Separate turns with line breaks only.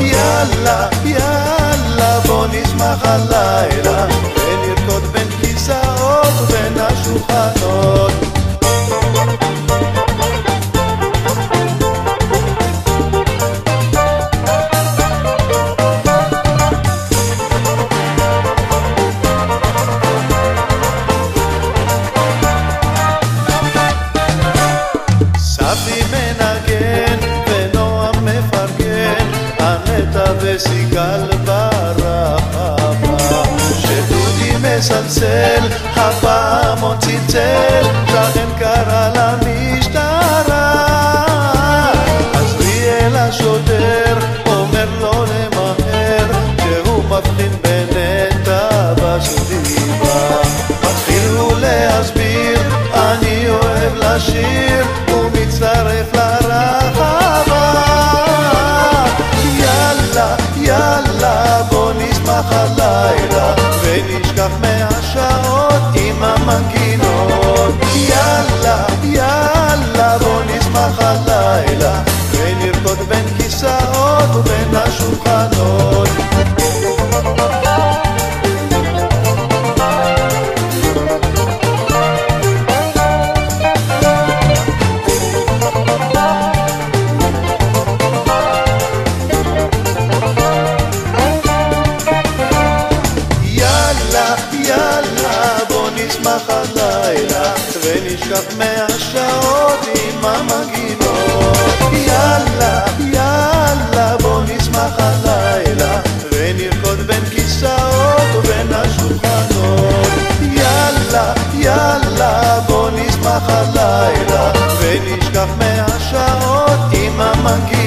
יאללה, יאללה, בוא נשמח הלילה, ונרקוד בין Hanoi. Sabimen agen, benoa me fargen, aneta bezikala. Apa motitel, ta encara la יאללה, יאללה, בוא נשמח הלילה, ונשכח מהשעות עם המגינות. יאללה, יאללה, בוא נשמח הלילה, ונרקוד בין כיסאות ובין השולחנות. יאללה, יאללה, בוא נשמח הלילה, ונשכח מהשעות עם המגינות.